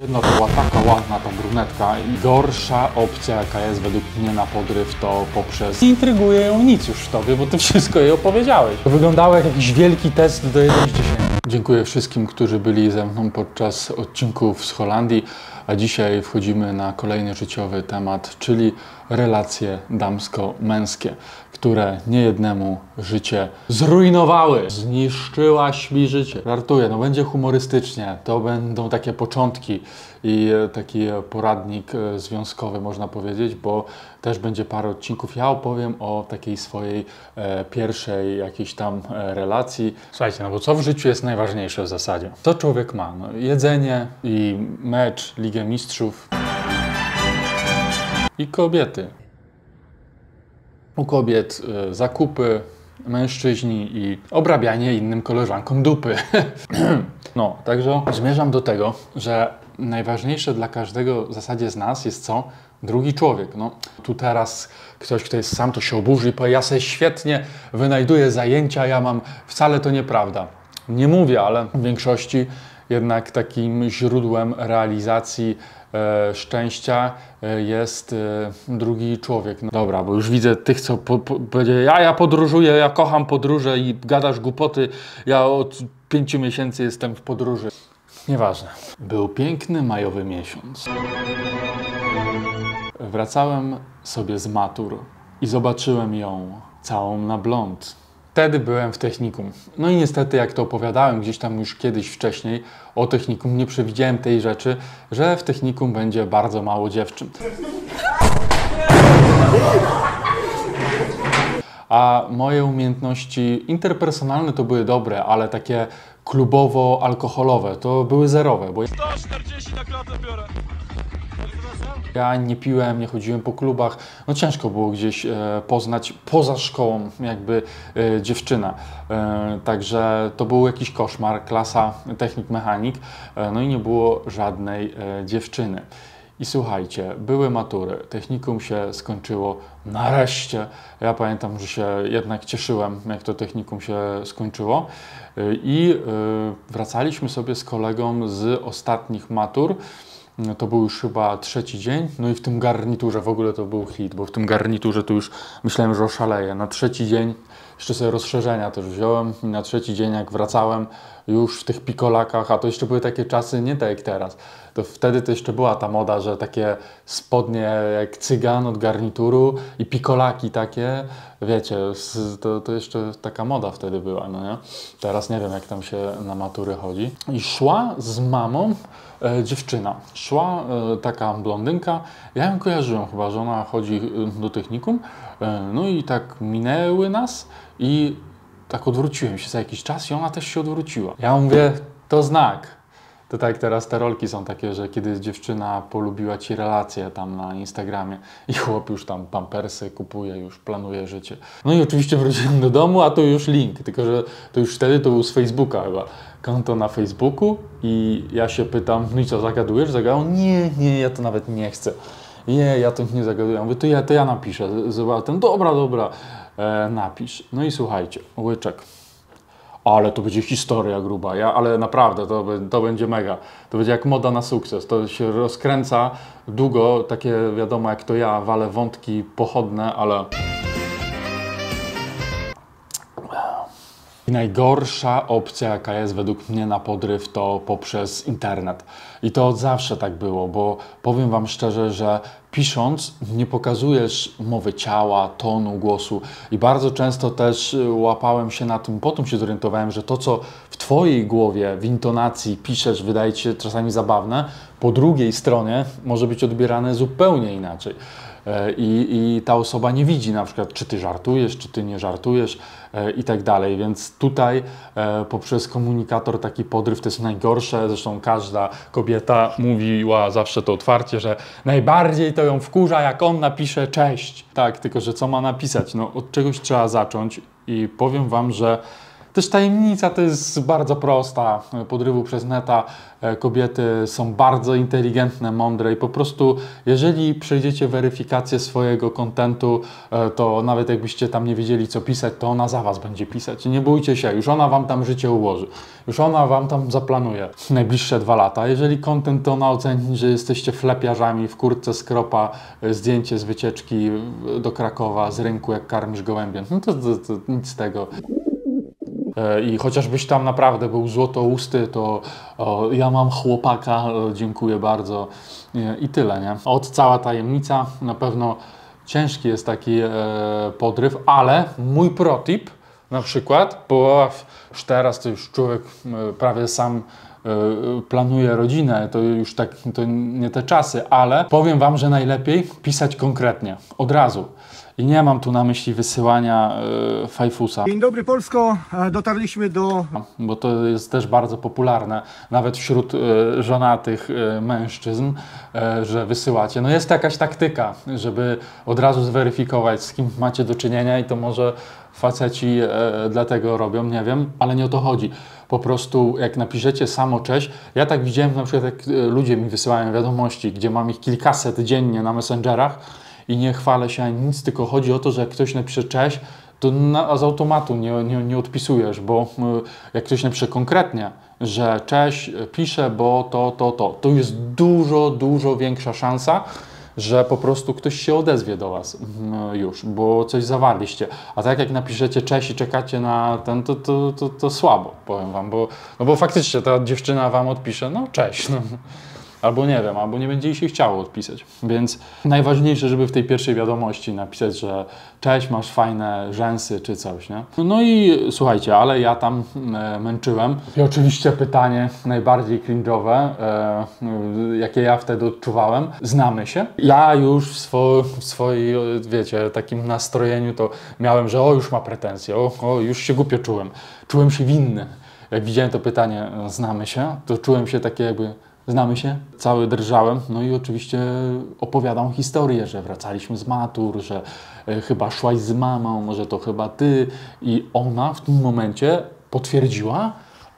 No to była taka ładna ta brunetka i gorsza opcja jaka jest według mnie na podryw to poprzez... Nie intryguje ją nic już w tobie, bo ty wszystko jej opowiedziałeś. To wyglądało jak jakiś wielki test do 1 z 10. Dziękuję wszystkim, którzy byli ze mną podczas odcinków z Holandii, a dzisiaj wchodzimy na kolejny życiowy temat, czyli relacje damsko-męskie, które niejednemu życie zrujnowały. Zniszczyłaś mi życie. Żartuję, no będzie humorystycznie, to będą takie początki i taki poradnik e, związkowy można powiedzieć, bo też będzie parę odcinków. Ja opowiem o takiej swojej e, pierwszej jakiejś tam e, relacji. Słuchajcie, no bo co w życiu jest najważniejsze w zasadzie? Co człowiek ma? No, jedzenie i mecz, Ligę Mistrzów i kobiety. U kobiet e, zakupy, mężczyźni i obrabianie innym koleżankom dupy. no, także zmierzam do tego, że najważniejsze dla każdego w zasadzie z nas jest co? Drugi człowiek. No, tu teraz ktoś, kto jest sam, to się oburzy i powie, ja sobie świetnie wynajduję zajęcia, ja mam... Wcale to nieprawda. Nie mówię, ale w większości jednak takim źródłem realizacji e, szczęścia e, jest e, drugi człowiek. No, dobra, bo już widzę tych, co po, po, ja, ja podróżuję, ja kocham podróże i gadasz głupoty, ja od pięciu miesięcy jestem w podróży. Nieważne. Był piękny majowy miesiąc. Wracałem sobie z matur i zobaczyłem ją całą na blond. Wtedy byłem w technikum. No i niestety, jak to opowiadałem gdzieś tam już kiedyś wcześniej o technikum, nie przewidziałem tej rzeczy, że w technikum będzie bardzo mało dziewczyn. A moje umiejętności interpersonalne to były dobre, ale takie klubowo-alkoholowe to były zerowe, bo 140 na klatę biorę. Ja nie piłem, nie chodziłem po klubach. No ciężko było gdzieś e, poznać poza szkołą jakby e, dziewczyna. E, także to był jakiś koszmar, klasa technik mechanik. No i nie było żadnej dziewczyny. I słuchajcie, były matury, technikum się skończyło nareszcie. Ja pamiętam, że się jednak cieszyłem, jak to technikum się skończyło. I wracaliśmy sobie z kolegą z ostatnich matur. No to był już chyba trzeci dzień, no i w tym garniturze w ogóle to był hit, bo w tym garniturze to już myślałem, że oszaleję. Na trzeci dzień jeszcze sobie rozszerzenia też wziąłem i na trzeci dzień jak wracałem już w tych pikolakach, a to jeszcze były takie czasy nie tak jak teraz, to wtedy to jeszcze była ta moda, że takie spodnie jak cygan od garnituru i pikolaki takie, wiecie, to, to jeszcze taka moda wtedy była, no nie? Teraz nie wiem jak tam się na matury chodzi. I szła z mamą e, dziewczyna. Szła e, taka blondynka. Ja ją kojarzyłem chyba, że ona chodzi e, do technikum. E, no i tak minęły nas i tak odwróciłem się za jakiś czas i ona też się odwróciła. Ja mówię, to znak. To tak teraz te rolki są takie, że kiedy dziewczyna polubiła ci relacje tam na Instagramie i chłop już tam pampersy kupuje, już planuje życie. No i oczywiście wróciłem do domu, a to już link, tylko że to już wtedy to był z Facebooka chyba. Konto na Facebooku i ja się pytam, no i co, zagadujesz? Zagadał, nie, nie, ja to nawet nie chcę. Nie, ja to nie zagaduję. Mówię, to ja, to ja napiszę. Zobaczę, dobra, dobra, e, napisz. No i słuchajcie, łyczek. Ale to będzie historia gruba, ja, ale naprawdę to, to będzie mega. To będzie jak moda na sukces. To się rozkręca długo, takie wiadomo jak to ja, walę wątki pochodne, ale... I najgorsza opcja, jaka jest według mnie na podryw, to poprzez internet. I to od zawsze tak było, bo powiem Wam szczerze, że pisząc nie pokazujesz mowy ciała, tonu głosu i bardzo często też y, łapałem się na tym, potem się zorientowałem, że to, co w Twojej głowie, w intonacji piszesz, wydaje Ci się czasami zabawne, po drugiej stronie może być odbierane zupełnie inaczej. E, i, i ta osoba nie widzi na przykład, czy ty żartujesz, czy ty nie żartujesz e, i tak dalej. Więc tutaj e, poprzez komunikator taki podryw to jest najgorsze. Zresztą każda kobieta mówiła zawsze to otwarcie, że najbardziej to ją wkurza, jak on napisze cześć. Tak, tylko że co ma napisać? No, od czegoś trzeba zacząć i powiem wam, że Też tajemnica to jest bardzo prosta. Podrywu przez neta e, kobiety są bardzo inteligentne, mądre i po prostu jeżeli przejdziecie weryfikację swojego kontentu, e, to nawet jakbyście tam nie wiedzieli co pisać, to ona za was będzie pisać. Nie bójcie się, już ona wam tam życie ułoży. Już ona wam tam zaplanuje najbliższe dwa lata. Jeżeli kontent to ona oceni, że jesteście flepiarzami w kurtce skropa, e, zdjęcie z wycieczki do Krakowa, z rynku, jak karmisz gołębiem, no to, to, to nic z tego. E, I chociażbyś tam naprawdę był złotousty, to o, ja mam chłopaka, o, dziękuję bardzo I, i tyle, nie? Od cała tajemnica, na pewno ciężki jest taki e, podryw, ale mój protip na przykład, bo już teraz to już człowiek e, prawie sam e, planuje rodzinę, to już tak, to nie te czasy, ale powiem Wam, że najlepiej pisać konkretnie, od razu. I nie mam tu na myśli wysyłania y, fajfusa. Dzień dobry Polsko, dotarliśmy do bo to jest też bardzo popularne, nawet wśród e, żonatych e, mężczyzn, że wysyłacie. No jest jakaś taktyka, żeby od razu zweryfikować, z kim macie do czynienia i to może faceci e, dlatego robią, nie wiem, ale nie o to chodzi. Po prostu jak napiszecie samo cześć, ja tak widziałem na przykład jak ludzie mi wysyłają wiadomości, gdzie mam ich kilkaset dziennie na messengerach i nie chwalę się ani nic, tylko chodzi o to, że jak ktoś napisze cześć, to na, z automatu nie, nie, nie odpisujesz, bo y, jak ktoś napisze konkretnie, że cześć, piszę, bo to, to, to, to jest dużo, dużo większa szansa, że po prostu ktoś się odezwie do Was mm, już, bo coś zawarliście. A tak jak napiszecie cześć i czekacie na ten, to, to, to, to słabo, powiem Wam, bo, no bo faktycznie ta dziewczyna Wam odpisze, no cześć. No. Albo nie wiem, albo nie będzie jej się chciało odpisać. Więc najważniejsze, żeby w tej pierwszej wiadomości napisać, że cześć, masz fajne rzęsy czy coś, nie? No i słuchajcie, ale ja tam e, męczyłem. I oczywiście pytanie najbardziej cringe'owe, e, jakie ja wtedy odczuwałem. Znamy się. Ja już w, swo, w swojej, wiecie, takim nastrojeniu to miałem, że o, już ma pretensje, o, o już się głupio czułem. Czułem się winny. Jak widziałem to pytanie, e, znamy się, to czułem się takie jakby Znamy się, cały drżałem, no i oczywiście opowiadam historię, że wracaliśmy z matur, że e, chyba szłaś z mamą, może to chyba ty. I ona w tym momencie potwierdziła,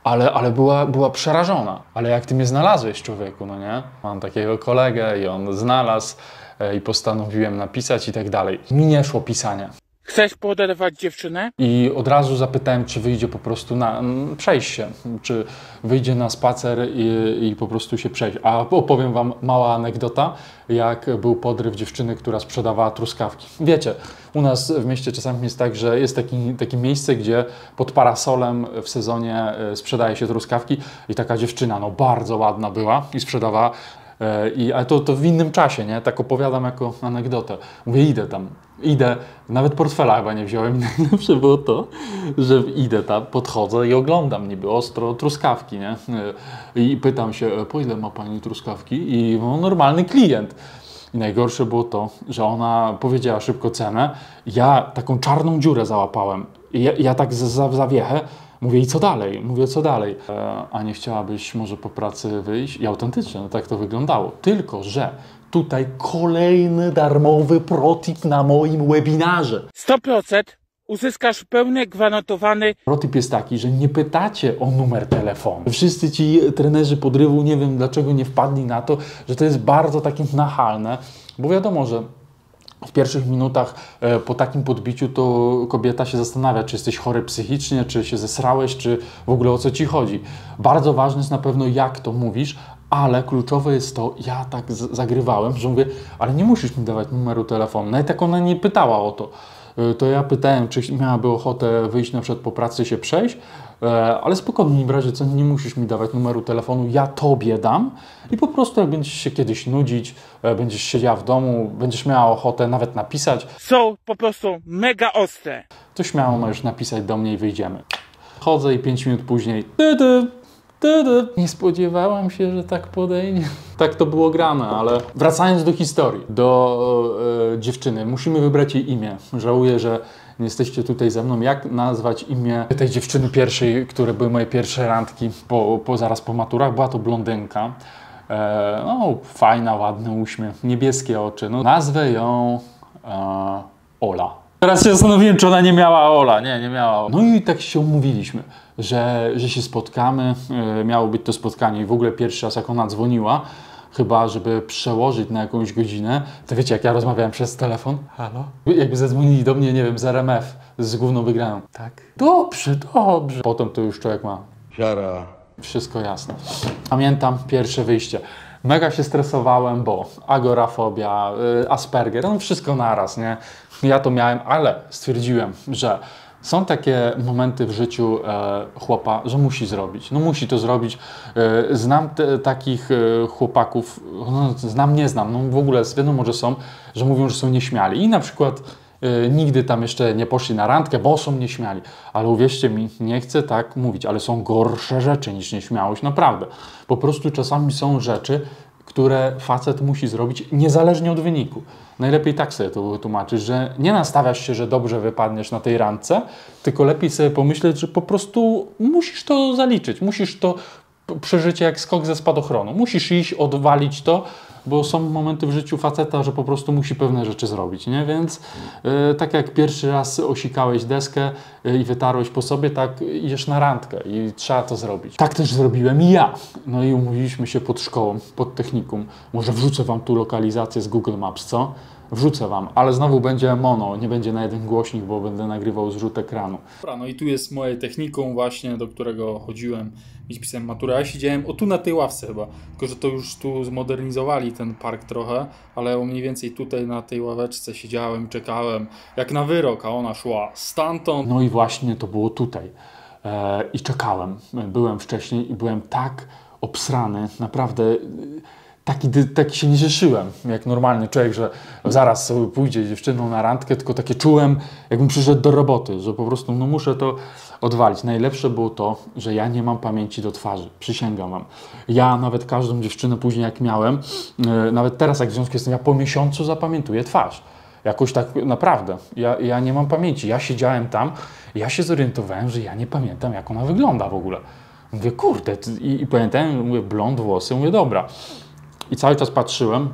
ale, ale była, była przerażona. Ale jak ty mnie znalazłeś, człowieku, no nie? Mam takiego kolegę i on znalazł e, i postanowiłem napisać i tak dalej. Mi nie szło pisanie. Chcesz poderwać dziewczynę? I od razu zapytałem, czy wyjdzie po prostu na przejść się, czy wyjdzie na spacer i, i po prostu się przejść. A opowiem Wam mała anegdota, jak był podryw dziewczyny, która sprzedawała truskawki. Wiecie, u nas w mieście czasami jest tak, że jest taki, takie miejsce, gdzie pod parasolem w sezonie e, sprzedaje się truskawki i taka dziewczyna, no bardzo ładna była i sprzedawała E, I, ale to, to w innym czasie, nie? Tak opowiadam jako anegdotę. Mówię, idę tam, idę, nawet portfela chyba nie wziąłem najlepsze było to, że idę tam, podchodzę i oglądam niby ostro truskawki, nie? I pytam się, e, po ile ma Pani truskawki? I no, normalny klient. I najgorsze było to, że ona powiedziała szybko cenę, ja taką czarną dziurę załapałem. I ja, ja tak za, zawiechę, Mówię, i co dalej? Mówię, co dalej? E, a nie chciałabyś może po pracy wyjść? I autentycznie, no tak to wyglądało. Tylko, że tutaj kolejny darmowy protip na moim webinarze. 100% uzyskasz pełny gwarantowany Protip jest taki, że nie pytacie o numer telefonu. Wszyscy ci trenerzy podrywu, nie wiem dlaczego nie wpadli na to, że to jest bardzo takie nachalne, bo wiadomo, że w pierwszych minutach e, po takim podbiciu to kobieta się zastanawia, czy jesteś chory psychicznie, czy się zesrałeś, czy w ogóle o co ci chodzi. Bardzo ważne jest na pewno, jak to mówisz, ale kluczowe jest to, ja tak zagrywałem, że mówię, ale nie musisz mi dawać numeru telefonu. Nawet jak ona nie pytała o to, to ja pytałem, czy miałaby ochotę wyjść na przykład po pracy się przejść, e, ale spokojnie, w razie co nie musisz mi dawać numeru telefonu, ja tobie dam i po prostu jak będziesz się kiedyś nudzić, e, będziesz siedziała w domu, będziesz miała ochotę nawet napisać, są po prostu mega ostre. to śmiało możesz napisać do mnie i wyjdziemy. Chodzę i 5 minut później tydy, tydy. Nie spodziewałam się, że tak podejdzie. Tak to było grane, ale wracając do historii, do e, dziewczyny, musimy wybrać jej imię. Żałuję, że nie jesteście tutaj ze mną. Jak nazwać imię tej dziewczyny pierwszej, które były moje pierwsze randki po, po, zaraz po maturach? Była to blondynka. E, no, fajna, ładny uśmiech, niebieskie oczy. No, nazwę ją e, Ola. Teraz się zastanowiłem, czy ona nie miała Ola. Nie, nie miała Ola. No i tak się umówiliśmy, że, że się spotkamy. E, miało być to spotkanie i w ogóle pierwszy raz, jak ona dzwoniła, chyba żeby przełożyć na jakąś godzinę, to wiecie, jak ja rozmawiałem przez telefon? Halo? Jakby zadzwonili do mnie, nie wiem, z RMF, z główną wygraną. Tak. Dobrze, dobrze. Potem to już człowiek ma Siara. wszystko jasne. Pamiętam pierwsze wyjście. Mega się stresowałem, bo agorafobia, y, Asperger, no wszystko naraz, nie? Ja to miałem, ale stwierdziłem, że są takie momenty w życiu e, chłopa, że musi zrobić. No musi to zrobić. E, znam te, takich e, chłopaków, no, znam, nie znam, no w ogóle wiadomo, że są, że mówią, że są nieśmiali. I na przykład nigdy tam jeszcze nie poszli na randkę, bo są nieśmiali. Ale uwierzcie mi, nie chcę tak mówić, ale są gorsze rzeczy niż nieśmiałość, naprawdę. Po prostu czasami są rzeczy, które facet musi zrobić niezależnie od wyniku. Najlepiej tak sobie to wytłumaczyć, że nie nastawiasz się, że dobrze wypadniesz na tej randce, tylko lepiej sobie pomyśleć, że po prostu musisz to zaliczyć, musisz to p- przeżycie jak skok ze spadochronu. Musisz iść, odwalić to, bo są momenty w życiu faceta, że po prostu musi pewne rzeczy zrobić, nie? Więc y, tak jak pierwszy raz osikałeś deskę y, i wytarłeś po sobie, tak idziesz na randkę i trzeba to zrobić. Tak też zrobiłem i ja. No i umówiliśmy się pod szkołą, pod technikum. Może wrzucę Wam tu lokalizację z Google Maps, co? Wrzucę Wam, ale znowu będzie mono, nie będzie na jeden głośnik, bo będę nagrywał zrzut ekranu. Dobra, no i tu jest moje technikum właśnie, do którego chodziłem i pisałem maturę. Ja siedziałem, o tu na tej ławce chyba, tylko że to już tu zmodernizowali ten park trochę, ale mniej więcej tutaj na tej ławeczce siedziałem, czekałem, jak na wyrok, a ona szła stamtąd. No i właśnie to było tutaj. E, I czekałem. Byłem wcześniej i byłem tak obsrany, naprawdę taki, taki się nie cieszyłem, jak normalny człowiek, że zaraz sobie pójdzie dziewczyną na randkę, tylko takie czułem, jakbym przyszedł do roboty, że po prostu no muszę to odwalić. Najlepsze było to, że ja nie mam pamięci do twarzy, przysięgam wam. Ja nawet każdą dziewczynę później jak miałem, e, nawet teraz jak w związku tym, ja po miesiącu zapamiętuję twarz. Jakoś tak naprawdę. Ja, ja nie mam pamięci. Ja siedziałem tam, ja się zorientowałem, że ja nie pamiętam, jak ona wygląda w ogóle. Mówię, kurde, i, i pamiętałem, mówię, blond włosy, mówię, dobra. I cały czas patrzyłem,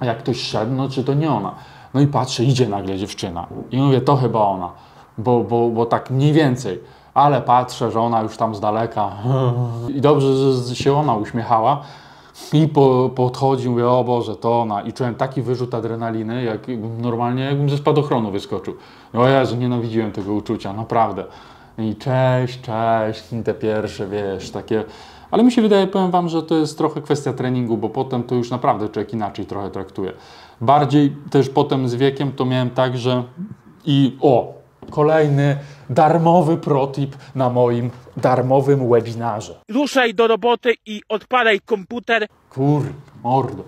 a jak ktoś szedł, no czy to nie ona. No i patrzę, idzie nagle dziewczyna. I mówię, to chyba ona, bo, bo, bo tak mniej więcej. Ale patrzę, że ona już tam z daleka. I dobrze, że się ona uśmiechała. I po, podchodzi, mówię, o Boże, to ona. I czułem taki wyrzut adrenaliny, jak normalnie jakbym ze spadochronu wyskoczył. O Jezu, nienawidziłem tego uczucia, naprawdę. I cześć, cześć, te pierwsze, wiesz, takie... Ale mi się wydaje, powiem Wam, że to jest trochę kwestia treningu, bo potem to już naprawdę człowiek inaczej trochę traktuje. Bardziej też potem z wiekiem to miałem tak, że i o, kolejny darmowy protip na moim darmowym webinarze. Ruszaj do roboty i odpalaj komputer. Kur, mordo.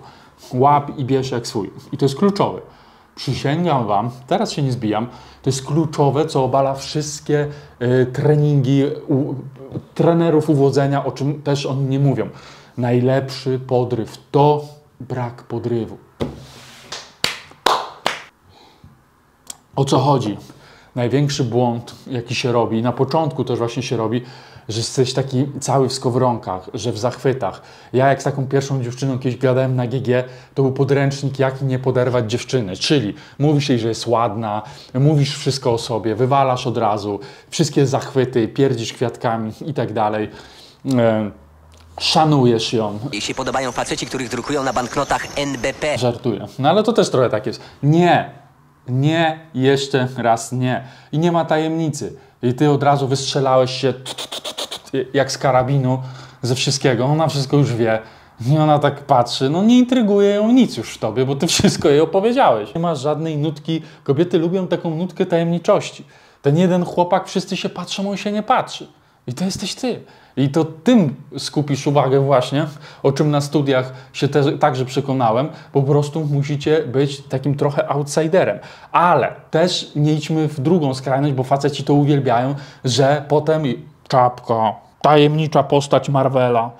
Łap i bierz jak swój. I to jest kluczowe. Przysięgam Wam, teraz się nie zbijam, to jest kluczowe, co obala wszystkie y, treningi u, trenerów uwodzenia, o czym też oni nie mówią. Najlepszy podryw to brak podrywu. O co chodzi? Największy błąd, jaki się robi, na początku też właśnie się robi, że jesteś taki cały w skowronkach, że w zachwytach. Ja jak z taką pierwszą dziewczyną kiedyś gadałem na GG, to był podręcznik, jak nie poderwać dziewczyny. Czyli mówisz jej, że jest ładna, mówisz wszystko o sobie, wywalasz od razu, wszystkie zachwyty, pierdzisz kwiatkami i tak dalej. E, Szanujesz ją, Jej się podobają faceci, których drukują na banknotach NBP. Żartuję. No ale to też trochę tak jest. Nie. Nie, jeszcze raz nie. I nie ma tajemnicy. I ty od razu wystrzelałeś się t- t- t- t- t- jak z karabinu ze wszystkiego. Ona wszystko już wie. I ona tak patrzy. No nie intryguje ją nic już w tobie, bo ty wszystko jej opowiedziałeś. Nie masz żadnej nutki. Kobiety lubią taką nutkę tajemniczości. Ten jeden chłopak, wszyscy się patrzą, on się nie patrzy. I to jesteś ty. I to tym skupisz uwagę właśnie, o czym na studiach się te, także przekonałem. Po prostu musicie być takim trochę outsiderem. Ale też nie idźmy w drugą skrajność, bo faceci to uwielbiają, że potem czapka, tajemnicza postać Marvela,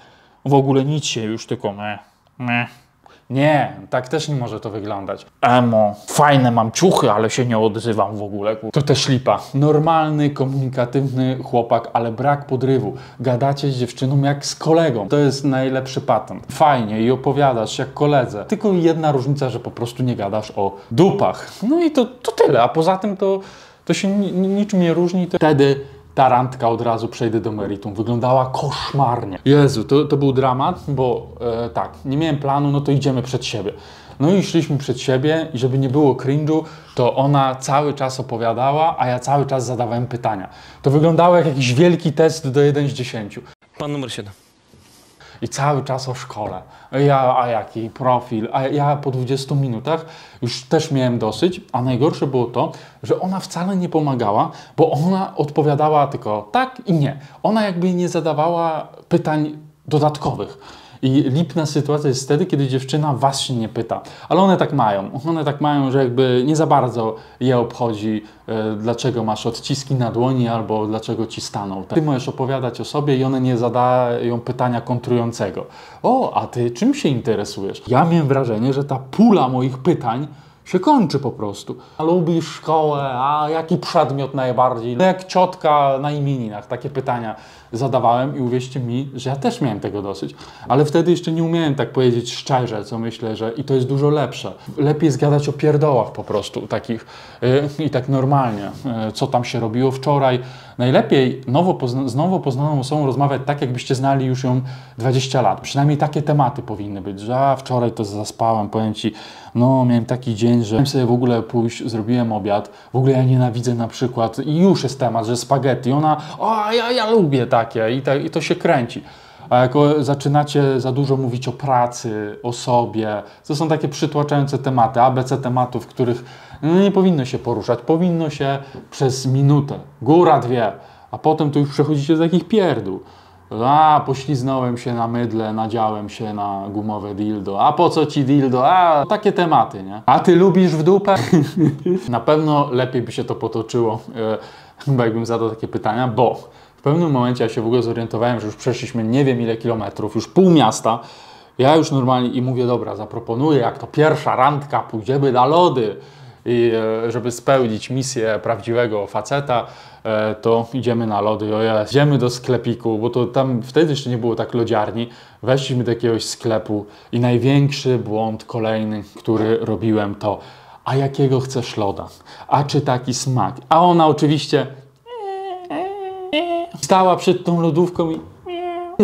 w ogóle nic się już tylko me, me. Nie, tak też nie może to wyglądać. Emo, fajne mam ciuchy, ale się nie odzywam w ogóle. To też lipa. Normalny, komunikatywny chłopak, ale brak podrywu. Gadacie z dziewczyną jak z kolegą. To jest najlepszy patent. Fajnie i opowiadasz jak koledze. Tylko jedna różnica, że po prostu nie gadasz o dupach. No i to, to tyle, a poza tym to, to się ni, ni- niczym nie różni. Wtedy ta randka od razu przejdę do meritum. Wyglądała koszmarnie. Jezu, to, to był dramat, bo e, tak, nie miałem planu, no to idziemy przed siebie. No i szliśmy przed siebie i żeby nie było cringe'u, to ona cały czas opowiadała, a ja cały czas zadawałem pytania. To wyglądało jak jakiś wielki test do 1 z 10. Pan numer 7. I cały czas o szkole. Ja, a jaki profil? A ja po 20 minutach już też miałem dosyć, a najgorsze było to, że ona wcale nie pomagała, bo ona odpowiadała tylko tak i nie. Ona jakby nie zadawała pytań dodatkowych. I lipna sytuacja jest wtedy, kiedy dziewczyna was się nie pyta. Ale one tak mają. One tak mają, że jakby nie za bardzo je obchodzi, e, dlaczego masz odciski na dłoni albo dlaczego ci staną. Ty możesz opowiadać o sobie i one nie zadają pytania kontrującego. O, a ty czym się interesujesz? Ja miałem wrażenie, że ta pula moich pytań się kończy po prostu. A lubisz szkołę? A jaki przedmiot najbardziej? No jak ciotka na imieninach. Takie pytania zadawałem i uwierzcie mi, że ja też miałem tego dosyć. Ale wtedy jeszcze nie umiałem tak powiedzieć szczerze, co myślę, że i to jest dużo lepsze. Lepiej zgadać o pierdołach po prostu takich yy, i tak normalnie. Yy, co tam się robiło wczoraj. Najlepiej nowo pozna- z nowo poznaną osobą rozmawiać tak, jakbyście znali już ją 20 lat. Przynajmniej takie tematy powinny być, że a, wczoraj to zaspałem, powiem Ci, no miałem taki dzień, że miałem sobie w ogóle pójść, zrobiłem obiad, w ogóle ja nienawidzę na przykład i już jest temat, że spaghetti, ona, o ja, ja lubię takie i, tak, i to się kręci. A jak zaczynacie za dużo mówić o pracy, o sobie, to są takie przytłaczające tematy, ABC tematów, których nie powinno się poruszać. Powinno się przez minutę, góra dwie, a potem to już przechodzicie do takich pierdół. A, pośliznąłem się na mydle, nadziałem się na gumowe dildo. A po co ci dildo? A, takie tematy, nie? A ty lubisz w dupę? na pewno lepiej by się to potoczyło, e, jakbym zadał takie pytania, bo w pewnym momencie ja się w ogóle zorientowałem, że już przeszliśmy nie wiem ile kilometrów, już pół miasta. Ja już normalnie i mówię, dobra, zaproponuję, jak to pierwsza randka, pójdziemy na lody i e, żeby spełnić misję prawdziwego faceta, e, to idziemy na lody, o ja, idziemy do sklepiku, bo to tam wtedy jeszcze nie było tak lodziarni, weszliśmy do jakiegoś sklepu i największy błąd kolejny, który robiłem to, a jakiego chcesz loda? A czy taki smak? A ona oczywiście stała przed tą lodówką i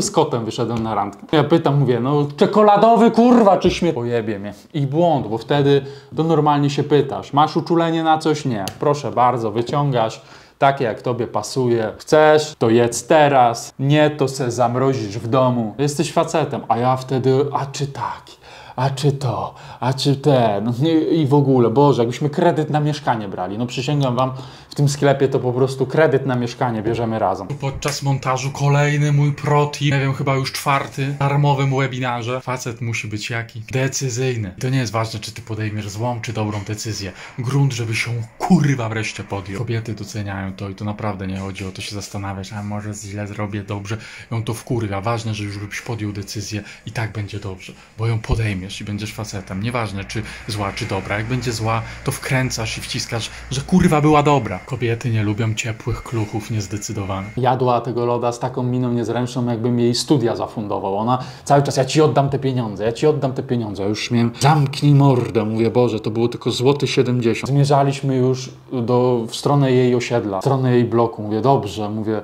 z kotem wyszedłem na randkę. Ja pytam, mówię, no czekoladowy kurwa, czy śmie... Pojebie mnie. I błąd, bo wtedy to normalnie się pytasz. Masz uczulenie na coś? Nie. Proszę bardzo, wyciągasz takie jak tobie pasuje. Chcesz, to jedz teraz. Nie, to se zamrozisz w domu. Jesteś facetem, a ja wtedy, a czy taki? A czy to? A czy ten? No I w ogóle, Boże, jakbyśmy kredyt na mieszkanie brali. No przysięgam wam, w tym sklepie to po prostu kredyt na mieszkanie bierzemy razem. Podczas montażu kolejny mój proti, nie wiem, chyba już czwarty, darmowym webinarze. Facet musi być jaki? Decyzyjny. To nie jest ważne, czy ty podejmiesz złą, czy dobrą decyzję. Grunt, żeby się kurwa wreszcie podjął. Kobiety doceniają to i to naprawdę nie chodzi o to się zastanawiać, a może źle zrobię, dobrze. Ją to wkurwia. Ważne, że już byś podjął decyzję i tak będzie dobrze, bo ją podejmiesz i będziesz facetem. Nieważne, czy zła, czy dobra. Jak będzie zła, to wkręcasz i wciskasz, że kurwa była dobra. Kobiety nie lubią ciepłych kluchów niezdecydowanych. Jadła tego loda z taką miną niezręczną, jakbym jej studia zafundował. Ona cały czas, ja ci oddam te pieniądze, ja ci oddam te pieniądze. Ja już miałem, zamknij mordę, mówię, Boże, to było tylko złoty 70. Zmierzaliśmy już do, w stronę jej osiedla, w stronę jej bloku. Mówię, dobrze, mówię,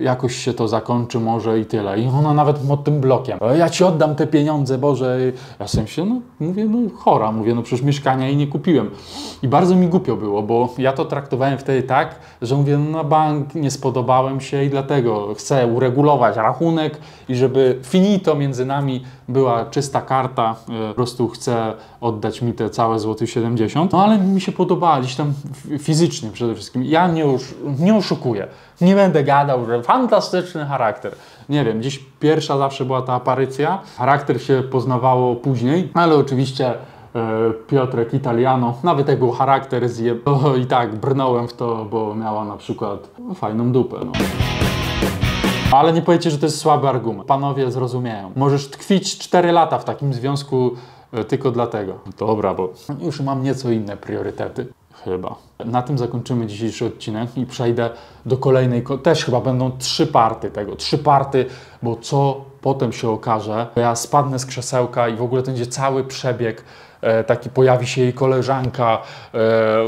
jakoś się to zakończy może i tyle. I ona nawet pod tym blokiem, "E, ja ci oddam te pieniądze, Boże. Ja w sensie, no mówię, no chora, mówię, no przecież mieszkania jej nie kupiłem. I bardzo mi głupio było, bo ja to traktowałem wtedy tak, że mówię, no na bank nie spodobałem się i dlatego chcę uregulować rachunek i żeby finito między nami była czysta karta, e, po prostu chcę oddać mi te całe złoty 70. No ale mi się podobała gdzieś tam fizycznie przede wszystkim. Ja nie, osz, nie oszukuję. Nie będę gadał, że fantastyczny charakter. Nie wiem, gdzieś pierwsza zawsze była ta aparycja. Charakter się poznawało później, ale oczywiście e, Piotrek Italiano, nawet jak był charakter zje, to i tak brnąłem w to, bo miała na przykład fajną dupę. No. Ale nie powiecie, że to jest słaby argument. Panowie zrozumieją. Możesz tkwić 4 lata w takim związku e, tylko dlatego. Dobra, bo już mam nieco inne priorytety. Chyba. Na tym zakończymy dzisiejszy odcinek i przejdę do kolejnej. ko- Też chyba będą trzy party tego. Trzy party, bo co potem się okaże, ja spadnę z krzesełka i w ogóle to będzie cały przebieg. E, taki pojawi się jej koleżanka. E,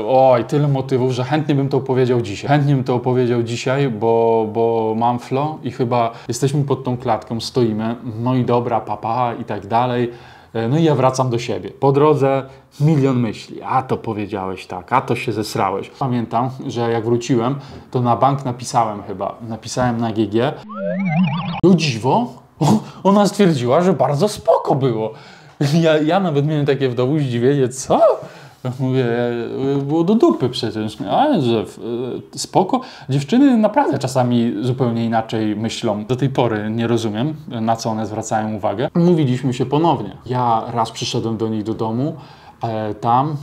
oj, tyle motywów, że chętnie bym to opowiedział dzisiaj. Chętnie bym to opowiedział dzisiaj, bo, bo mam flow i chyba jesteśmy pod tą klatką, stoimy. No i dobra, papa i tak dalej. E, No i ja wracam do siebie. Po drodze milion myśli. A to powiedziałeś tak, a to się zesrałeś. Pamiętam, że jak wróciłem, to na bank napisałem chyba, napisałem na GG. No dziwo, ona stwierdziła, że bardzo spoko było. Ja, ja nawet miałem takie w domu zdziwienie, co? Mówię, było do dupy przecież, ale że e, spoko. Dziewczyny naprawdę czasami zupełnie inaczej myślą. Do tej pory nie rozumiem, na co one zwracają uwagę. Mówiliśmy się ponownie. Ja raz przyszedłem do nich do domu, e, tam, e,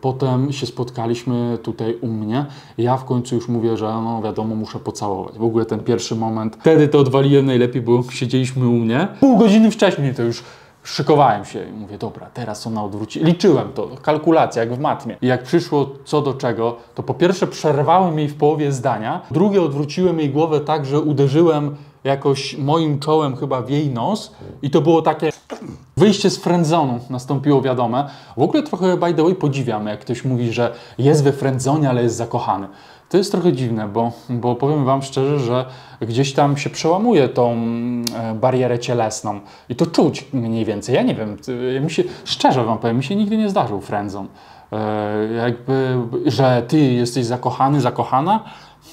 potem się spotkaliśmy tutaj u mnie. Ja w końcu już mówię, że no wiadomo, muszę pocałować. W ogóle ten pierwszy moment, wtedy to odwaliłem najlepiej, bo siedzieliśmy u mnie. Pół godziny wcześniej to już szykowałem się i mówię, dobra, teraz ona odwróci. Liczyłem to, kalkulacja, jak w matmie. I jak przyszło co do czego, to po pierwsze przerwałem jej w połowie zdania, drugie odwróciłem jej głowę tak, że uderzyłem jakoś moim czołem chyba w jej nos i to było takie wyjście z friendzonu nastąpiło wiadome. W ogóle trochę by the way podziwiam, jak ktoś mówi, że jest we friendzonie, ale jest zakochany. To jest trochę dziwne, bo, bo powiem Wam szczerze, że gdzieś tam się przełamuje tą e, barierę cielesną i to czuć mniej więcej. Ja nie wiem, ty- mi się, szczerze Wam powiem, mi się nigdy nie zdarzył friendzon. E, jakby, że Ty jesteś zakochany, zakochana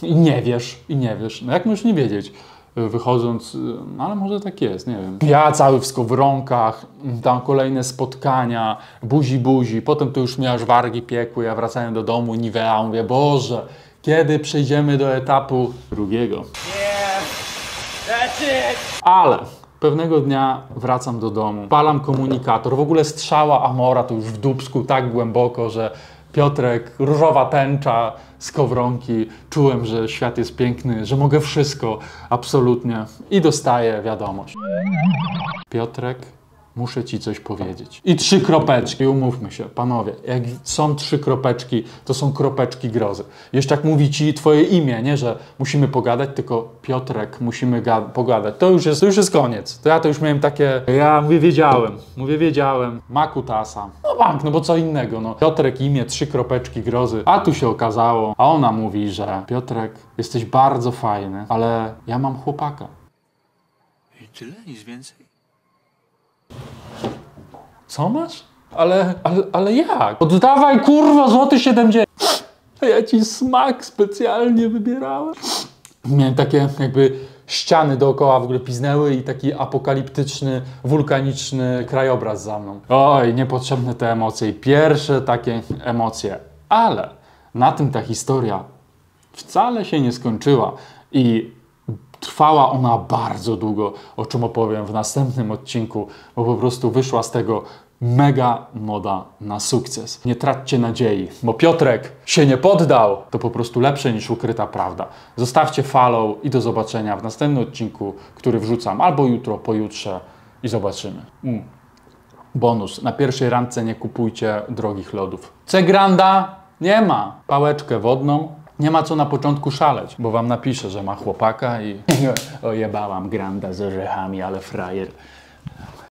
i nie wiesz, i nie wiesz. No jak możesz nie wiedzieć? wychodząc, no ale może tak jest, nie wiem. Ja cały w skowronkach, tam kolejne spotkania, buzi buzi, potem to już aż wargi piekły, ja wracałem do domu, Nivea, mówię, Boże, kiedy przejdziemy do etapu drugiego? Ale pewnego dnia wracam do domu, palam komunikator, w ogóle strzała Amora to już w dubsku tak głęboko, że Piotrek, różowa tęcza, skowronki, czułem, że świat jest piękny, że mogę wszystko, absolutnie. I dostaję wiadomość. Piotrek, muszę ci coś powiedzieć. I trzy kropeczki, umówmy się, panowie. Jak są trzy kropeczki, to są kropeczki grozy. Jeszcze jak mówi ci twoje imię, nie, że musimy pogadać, tylko Piotrek, musimy ga- pogadać. To już, jest, to już jest koniec. To ja to już miałem takie, ja mówię, wiedziałem, mówię, wiedziałem. Makutasa. No bank, no bo co innego, no. Piotrek, imię, trzy kropeczki grozy. A tu się okazało, a ona mówi, że Piotrek, jesteś bardzo fajny, ale ja mam chłopaka. I tyle? Nic więcej? Co masz? Ale, ale, ale jak? Oddawaj kurwa złoty 70. A ja ci smak specjalnie wybierałem. Miałem takie jakby ściany dookoła w ogóle piznęły i taki apokaliptyczny, wulkaniczny krajobraz za mną. Oj, niepotrzebne te emocje i pierwsze takie emocje. Ale na tym ta historia wcale się nie skończyła i trwała ona bardzo długo, o czym opowiem w następnym odcinku, bo po prostu wyszła z tego mega moda na sukces. Nie traćcie nadziei, bo Piotrek się nie poddał. To po prostu lepsze niż ukryta prawda. Zostawcie follow i do zobaczenia w następnym odcinku, który wrzucam albo jutro, pojutrze i zobaczymy. Mm. Bonus. Na pierwszej randce nie kupujcie drogich lodów. C Granda nie ma. Pałeczkę wodną. Nie ma co na początku szaleć, bo wam napisze, że ma chłopaka i ojebałam Granda z orzechami, ale frajer.